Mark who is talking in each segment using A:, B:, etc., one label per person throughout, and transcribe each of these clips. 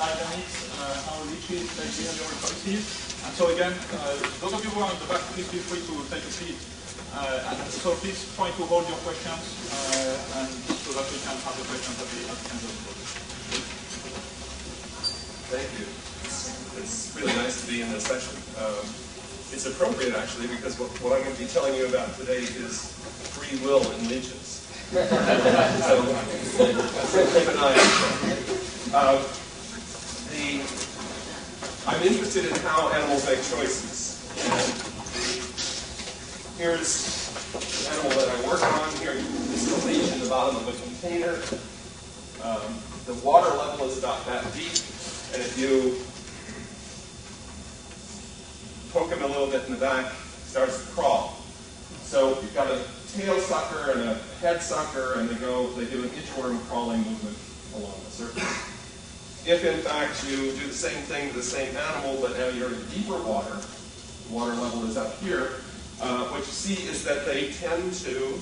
A: dynamics, how leeches take behavioral choices. And so again, uh, those of you who are in the back, please feel free to take a seat. Uh, and so please try to hold your questions, uh, and so that we can have the questions at the, end of the talk.
B: Thank you. It's really nice to be in this session. Um, it's appropriate, actually, because what, what, I'm going to be telling you about today is free will in leeches. so keep an eye on uh, the, I'm interested in how animals make choices. And here's the animal that I work on. Here is the leech in the bottom of a container. Um, the water level is about that deep. And if you poke him a little bit in the back, he starts to crawl. So you've got a tail sucker and a head sucker, and they go, they do an inchworm crawling movement along the surface. If in fact you do the same thing to the same animal, but now you're in deeper water, the water level is up here, uh, what you see is that they tend to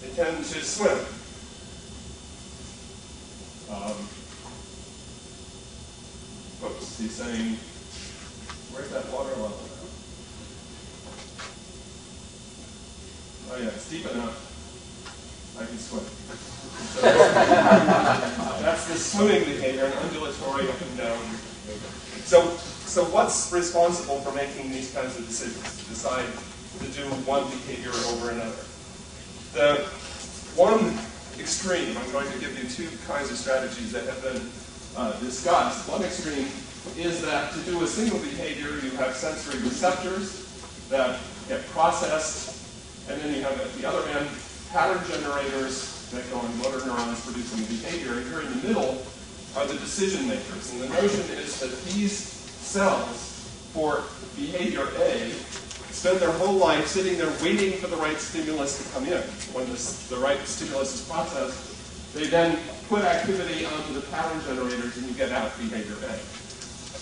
B: they tend to swim. Um, oops, he's saying, where's that water level now? Oh yeah, it's deep enough. So, that's the swimming behavior, an undulatory up and down. So, so what's responsible for making these kinds of decisions, to decide to do one behavior over another? The one extreme, I'm going to give you two kinds of strategies that have been uh, discussed. One extreme is that to do a single behavior, you have sensory receptors that get processed, and then you have at the other end pattern generators that go in motor neurons producing the behavior. And here in the middle are the decision makers. And the notion is that these cells for behavior A spend their whole life sitting there waiting for the right stimulus to come in. When this, the right stimulus is processed, they then put activity onto the pattern generators and you get out behavior A.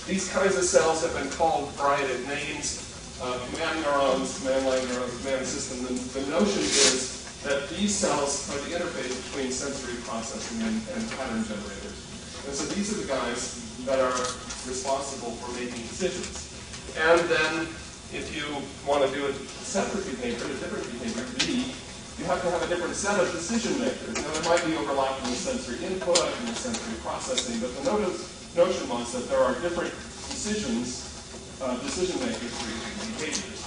B: These kinds of cells have been called variety of names, uh, command neurons, command-like neurons, command system. The, the notion is that these cells are the interface between sensory processing and, and pattern generators. And so these are the guys that are responsible for making decisions. And then if you want to do a separate behavior, a different behavior, B, you have to have a different set of decision makers. Now, there might be overlap in the sensory input and the sensory processing, but the notion was that there are different decisions, uh, decision makers for each of the behaviors.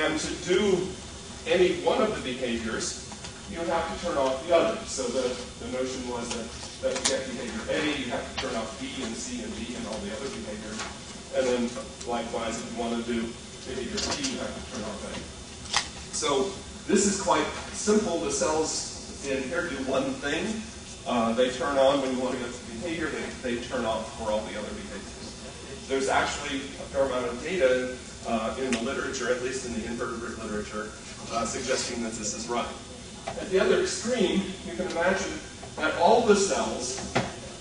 B: And to do any one of the behaviors, you would have to turn off the others. So the, the notion was that, that to get behavior A, you have to turn off B and C and D and all the other behaviors. And then likewise, if you want to do behavior T, you have to turn off A. So this is quite simple. The cells in here do one thing. Uh, they turn on when you want to get to behavior. They, they turn off for all the other behaviors. There's actually a fair amount of data uh, in the literature, at least in the invertebrate literature, uh, suggesting that this is right. At the other extreme, you can imagine that all the cells,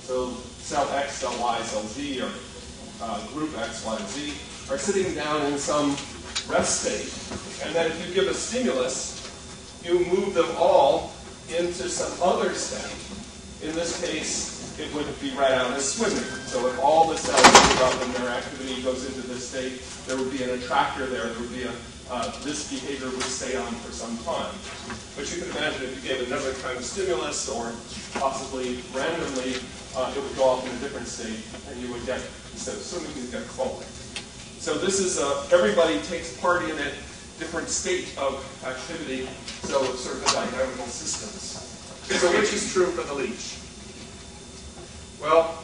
B: so cell X, cell Y, cell Z, or uh, group X, Y, Z, are sitting down in some rest state. And then if you give a stimulus, you move them all into some other state. In this case, it would be read out as swimming. So if all the cells move up and their activity goes into this state, there would be an attractor there. There would be a, uh, this behavior would stay on for some time. But you can imagine if you gave another kind of stimulus or possibly randomly, uh, it would go off in a different state and you would get, instead of swimming, you'd get crawling. So this is, uh, everybody takes part in it, different state of activity, so it's sort of a dynamical systems. So which is true for the leech? Well,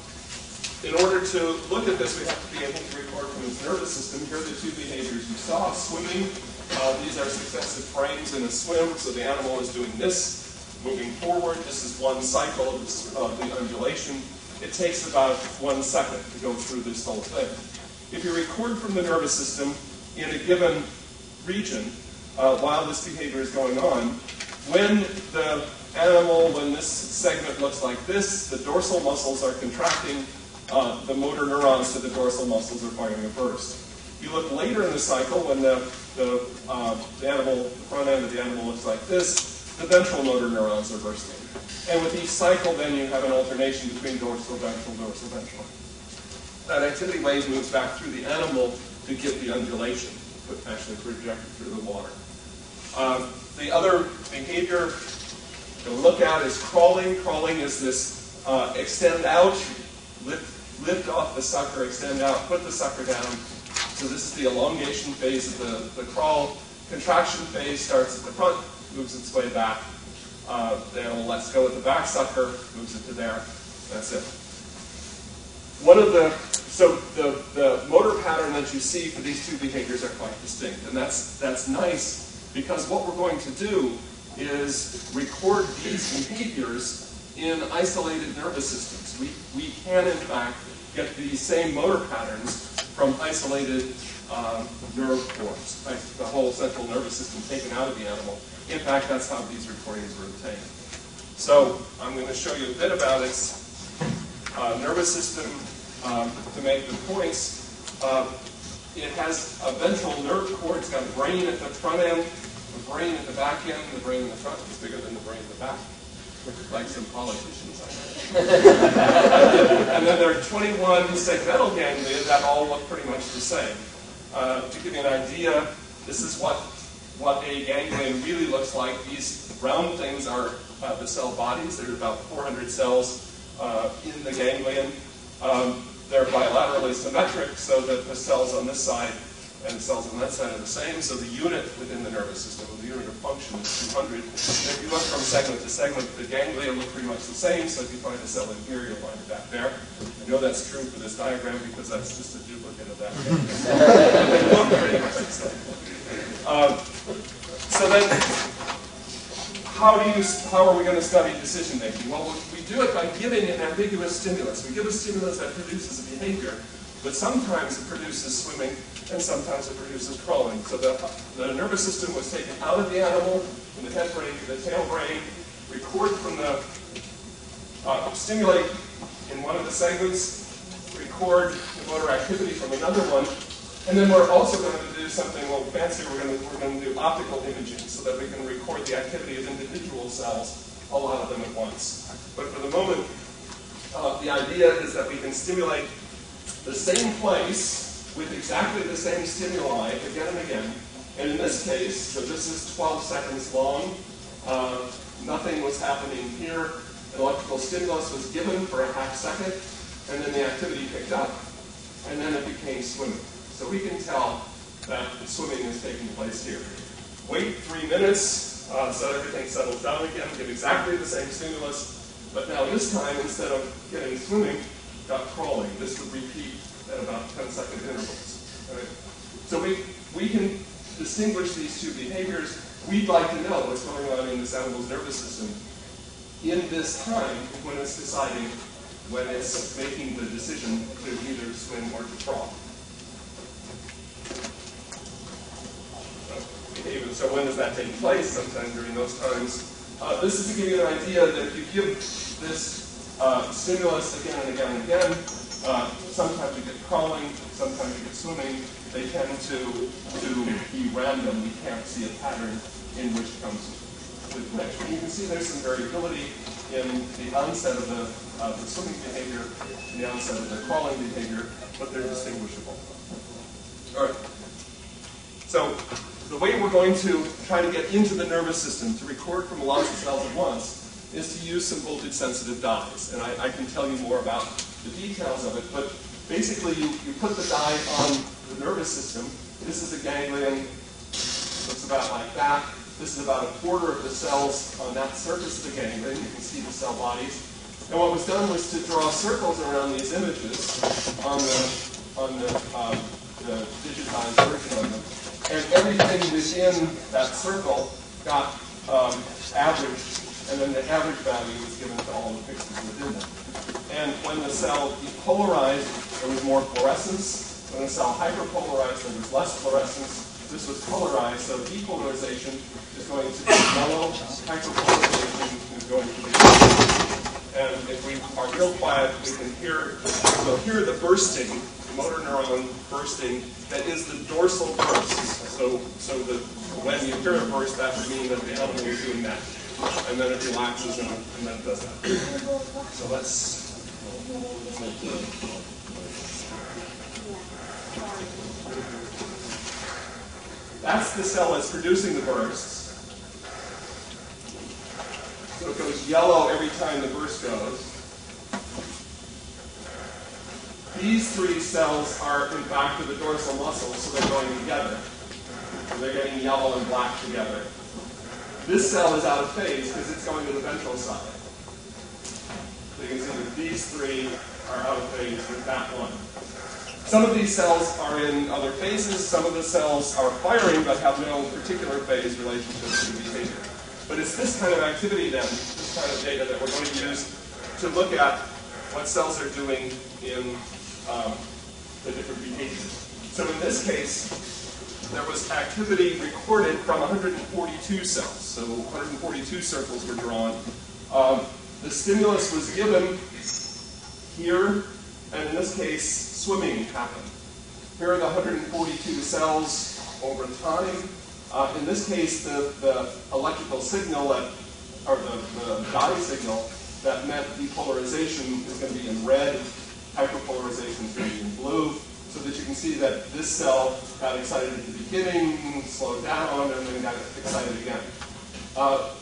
B: in order to look at this, we have to be able to record from its nervous system. Here are the two behaviors you saw. Swimming, uh, these are successive frames in a swim, so the animal is doing this, moving forward. This is one cycle of the undulation. It takes about one second to go through this whole thing if you record from the nervous system in a given region uh, while this behavior is going on, when the animal, when this segment looks like this, the dorsal muscles are contracting, uh, the motor neurons to the dorsal muscles are firing a burst. You look later in the cycle when the, the, uh, the animal, the front end of the animal looks like this, the ventral motor neurons are bursting. And with each cycle, then you have an alternation between dorsal, ventral, dorsal, ventral. That activity wave moves back through the animal to give the undulation, actually projected through the water. Um, the other behavior to look at is crawling. Crawling is this uh, extend out, lift, lift off the sucker, extend out, put the sucker down. So this is the elongation phase of the, the crawl. Contraction phase starts at the front, moves its way back. Uh, the lets go at the back sucker, moves it to there. That's it. One of the so the, the motor pattern that you see for these two behaviors are quite distinct, and that's that's nice because what we're going to do is record these behaviors in isolated nervous systems. We, we can, in fact, get the same motor patterns from isolated um, nerve forms, like the whole central nervous system taken out of the animal. In fact, that's how these recordings were obtained. So I'm going to show you a bit about its uh, nervous system um, to make the points. Uh, it has a ventral nerve cord. It's got a brain at the front end, a brain at the back end, the brain in the front is bigger than the brain in the back, like some politicians and then there are 21 segmental ganglia that all look pretty much the same. Uh, to give you an idea, this is what, what a ganglion really looks like. These round things are uh, the cell bodies. There's about 400 cells uh, in the ganglion. Um, they're bilaterally symmetric so that the cells on this side and the cells on that side are the same. So the unit within the nervous system, the unit of function is 200. And if you look from segment to segment, the ganglia look pretty much the same. So if you find a cell in here, you'll find it back there. I know that's true for this diagram because that's just a duplicate of that. they look pretty much the same. Um, so then, how do you, how are we going to study decision making? Well, we do it by giving an ambiguous stimulus. We give a stimulus that produces a behavior, but sometimes it produces swimming, and sometimes it produces crawling. So the, the nervous system was taken out of the animal, from the head brain the tail brain, record from the, uh, stimulate in one of the segments, record the motor activity from another one, and then we're also going to do something a little fancier. We're going to, we're going to do optical imaging so that we can record the activity of individual cells, a lot of them at once. But for the moment, uh, the idea is that we can stimulate the same place with exactly the same stimuli again and again. And in this case, so this is 12 seconds long. Uh, nothing was happening here. An electrical stimulus was given for a half second, and then the activity picked up, and then it became swimming. So we can tell that swimming is taking place here. Wait three minutes uh, so everything settles down again, get exactly the same stimulus, but now this time, instead of getting swimming, got crawling. This would repeat at about 10 second intervals. Right? So we, we can distinguish these two behaviors. We'd like to know what's going on in this animal's nervous system in this time when it's deciding, when it's making the decision to either swim or to crawl. So when does that take place? Sometime during those times. Uh, this is to give you an idea that if you give this uh, stimulus again and again and again, uh, sometimes you get crawling, sometimes you get swimming. They tend to, to be random. We can't see a pattern in which comes with which. And you can see there's some variability in the onset of the, uh, the swimming behavior, the onset of the crawling behavior, but they're distinguishable. All right. So the way we're going to try to get into the nervous system to record from lots of cells at once is to use some voltage-sensitive dyes. And I, I, can tell you more about the details of it, but basically you, you put the dye on the nervous system. This is a ganglion, looks about like that. This is about a quarter of the cells on that surface of the ganglion. You can see the cell bodies. And what was done was to draw circles around these images on the, on the, um, the digitized version of them and everything within that circle got um, averaged, and then the average value was given to all the pixels within them. And when the cell depolarized, there was more fluorescence. When the cell hyperpolarized, there was less fluorescence. This was polarized, so depolarization is going to be yellow, hyperpolarization is going to be and if we are real quiet, we can hear, we'll hear the bursting, motor neuron bursting, that is the dorsal burst. So, so the, when you hear a burst, that would mean that the animal is doing that. And then it relaxes and, and then it does that. So let's. That's the cell that's producing the bursts. So it goes yellow every time the burst goes. These three cells are in fact of the dorsal muscle, so they're going together. So they're getting yellow and black together. This cell is out of phase because it's going to the ventral side. So you can see that these three are out of phase with that one. Some of these cells are in other phases. Some of the cells are firing but have no particular phase relationship to the behavior. But it's this kind of activity then, this kind of data that we're going to use to look at what cells are doing in um, the different behaviors. So in this case, there was activity recorded from 142 cells. So 142 circles were drawn. Um, the stimulus was given here, and in this case, swimming happened. Here are the 142 cells over time. Uh, in this case, the, the electrical signal that, or the, the dye signal that meant depolarization is going to be in red, hyperpolarization is going to be in blue so that you can see that this cell got excited at the beginning, slowed down, and then got excited again. Uh,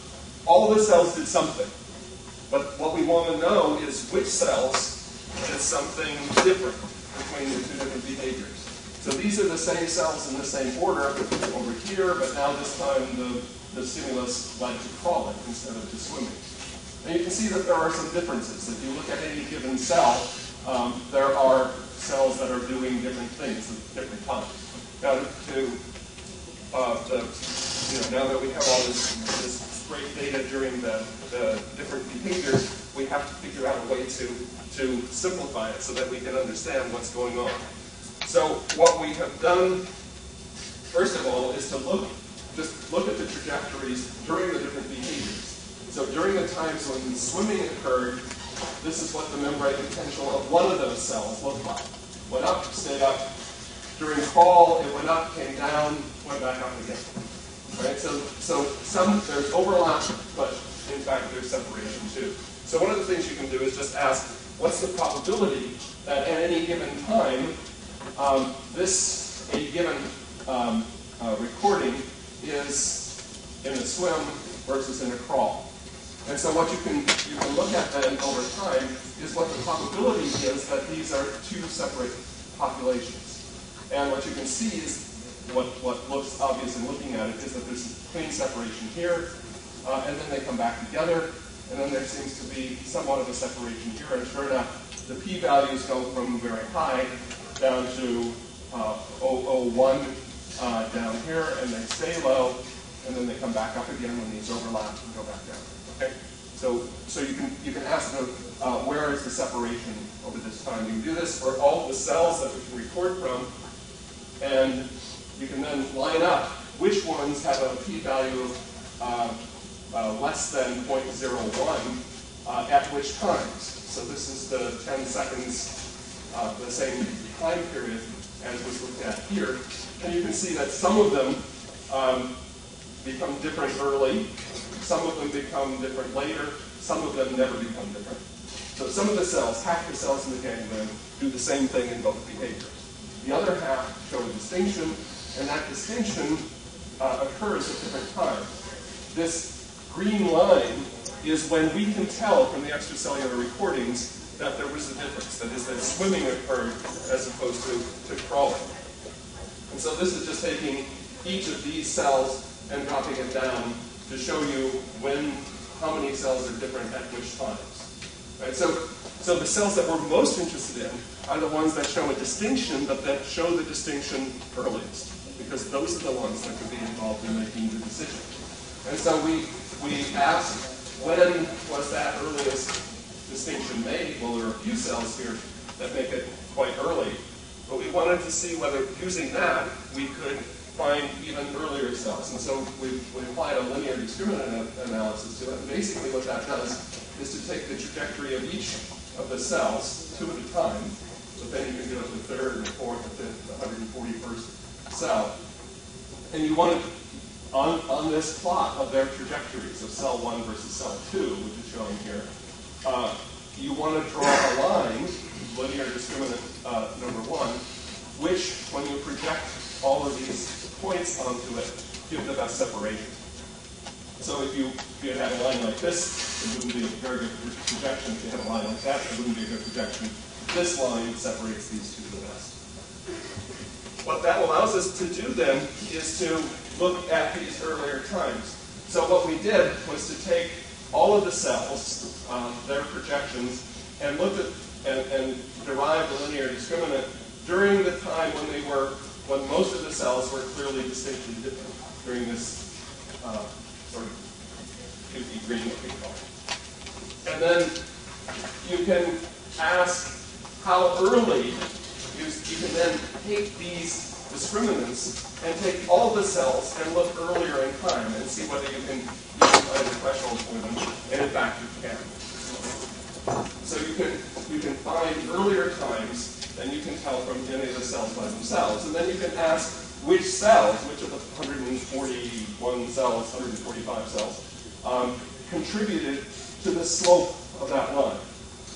B: all the cells did something. But what we want to know is which cells did something different between the two different behaviors. So these are the same cells in the same order over here, but now this time the, the stimulus led to crawling instead of to swimming. And you can see that there are some differences. If you look at any given cell, um, there are cells that are doing different things at different times. Now, to, uh, the, you know, now that we have all this, this great data during the, the different behaviors, we have to figure out a way to, to simplify it so that we can understand what's going on. So what we have done, first of all, is to look, just look at the trajectories during the different behaviors. So during the times when swimming occurred, this is what the membrane potential of one of those cells looked like. Went up, stayed up. During crawl, it went up, came down, went back up again. Right? So, so some there's overlap, but in fact there's separation too. So one of the things you can do is just ask, what's the probability that at any given time, um, this a given um, uh, recording is in a swim versus in a crawl? And so what you can, you can look at then over time is what the probability is that these are two separate populations. And what you can see is what, what looks obvious in looking at it is that there's clean separation here, uh, and then they come back together, and then there seems to be somewhat of a separation here, and sure enough, the p-values go from very high down to uh, 001 uh, down here, and they stay low, and then they come back up again when these overlap and go back down. Okay? So, so you can you can ask them uh, where is the separation over this time. You can do this for all the cells that we can record from, and you can then line up which ones have a p-value of uh, uh, less than 0.01 uh, at which times. So this is the 10 seconds, uh, the same time period as was looked at here. And you can see that some of them um, become different early, some of them become different later. Some of them never become different. So some of the cells, half the cells in the ganglion, do the same thing in both behaviors. The other half show a distinction, and that distinction uh, occurs at different times. This green line is when we can tell from the extracellular recordings that there was a difference. That is, that swimming occurred as opposed to, to crawling. And so this is just taking each of these cells and dropping it down to show you when, how many cells are different at which times. Right? So, so the cells that we're most interested in are the ones that show a distinction, but that show the distinction earliest, because those are the ones that could be involved in making the decision. And so we, we asked, when was that earliest distinction made? Well, there are a few cells here that make it quite early, but we wanted to see whether using that we could find even earlier cells. And so we, we applied a linear discriminant analysis to it. And basically what that does is to take the trajectory of each of the cells, two at a time, so then you can do to the third and the fourth, the fifth, the 141st cell. And you want to on, on this plot of their trajectories of cell 1 versus cell 2, which is shown here, uh, you want to draw a line, linear discriminant uh, number 1, which, when you project all of these points onto it, give the best separation. So if you, if you had a line like this, it wouldn't be a very good projection. If you had a line like that, it wouldn't be a good projection. This line separates these two the best. What that allows us to do then is to look at these earlier times. So what we did was to take all of the cells, um, their projections, and look at and, and derive the linear discriminant during the time when they were when most of the cells were clearly distinctly different during this uh, sort of goofy green looking color. And then you can ask how early you, you can then take these discriminants and take all the cells and look earlier in time and see whether you can, find a threshold for them. And in fact, you can. So you can you can find earlier times than you can tell from any of the cells by themselves. And then you can ask which cells, which of the 141 cells, 145 cells, um, contributed to the slope of that line.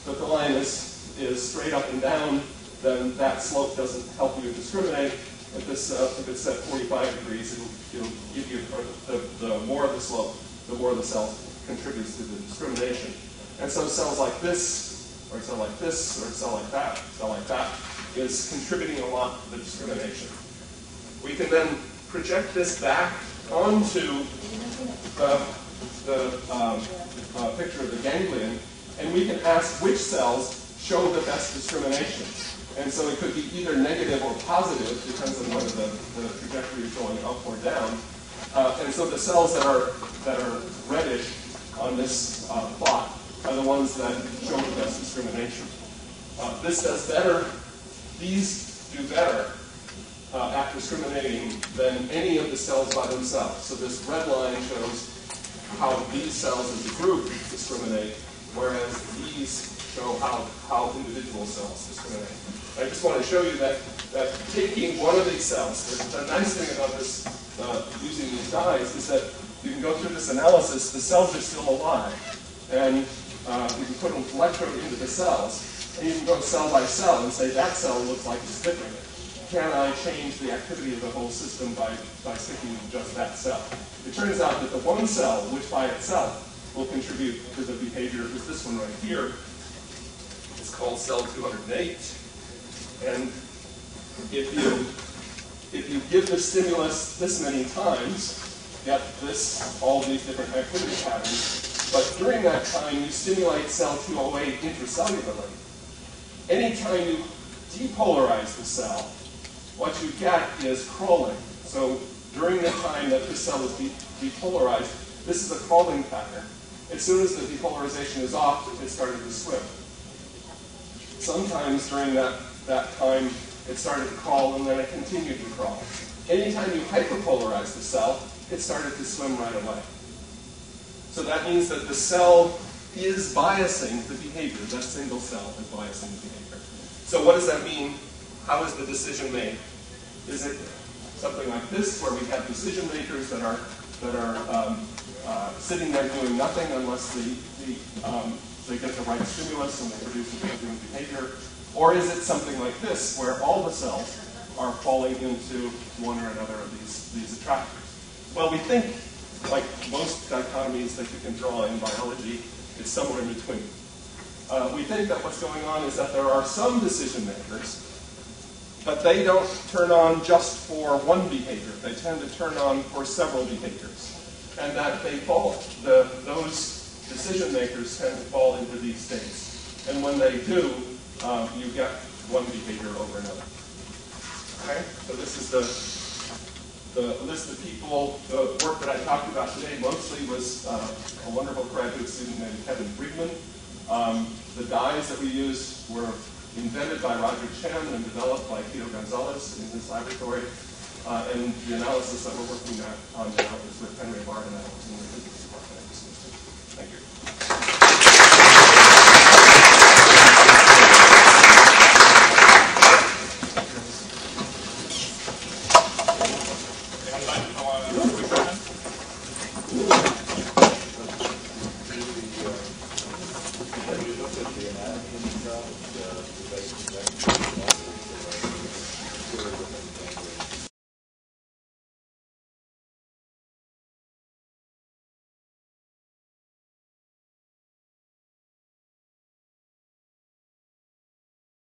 B: If the line is, is straight up and down, then that slope doesn't help you discriminate. If, this, uh, if it's at 45 degrees, it'll, it'll give you the, the more of the slope, the more the cell contributes to the discrimination. And so cells like this, or a cell like this, or a cell like that, cell like that, is contributing a lot to the discrimination. We can then project this back onto the, the um, uh, picture of the ganglion, and we can ask which cells show the best discrimination. And so it could be either negative or positive, depends on whether the, the trajectory is going up or down. Uh, and so the cells that are, that are reddish on this uh, plot are the ones that show the best discrimination. Uh, this does better, these do better uh, at discriminating than any of the cells by themselves. So this red line shows how these cells as a group discriminate, whereas these show how, how individual cells discriminate. I just want to show you that, that taking one of these cells, the, the nice thing about this, uh, using these dyes, is that you can go through this analysis, the cells are still alive. And uh, you can put an electrode into the cells, and you can go cell by cell and say, that cell looks like it's different can I change the activity of the whole system by, by sticking just that cell? It turns out that the one cell, which by itself will contribute to the behavior, is this one right here. It's called cell 208. And if you, if you give the stimulus this many times, get this, all these different activity patterns, but during that time you stimulate cell 208 intracellularly. Anytime you depolarize the cell, what you get is crawling. So during the time that this cell is de depolarized, this is a crawling pattern. As soon as the depolarization is off, it started to swim. Sometimes during that, that time, it started to crawl and then it continued to crawl. Anytime you hyperpolarize the cell, it started to swim right away. So that means that the cell is biasing the behavior. That single cell is biasing the behavior. So what does that mean how is the decision made? Is it something like this, where we have decision makers that are that are um, uh, sitting there doing nothing unless the, the um, they get the right stimulus and they produce a given behavior? Or is it something like this, where all the cells are falling into one or another of these, these attractors? Well, we think, like most dichotomies that you can draw in biology, it's somewhere in between. Uh, we think that what's going on is that there are some decision makers but they don't turn on just for one behavior. They tend to turn on for several behaviors. And that they fall, the, those decision makers tend to fall into these states. And when they do, um, you get one behavior over another. Okay, so this is the, the list of people, the work that I talked about today mostly was uh, a wonderful graduate student named Kevin Briggman. Um, the dyes that we used were invented by Roger Tsien and developed by Tito Gonzalez in his laboratory. Uh, and the analysis that we're working on now is with Henry Abarbanel and the physics department. Thank you.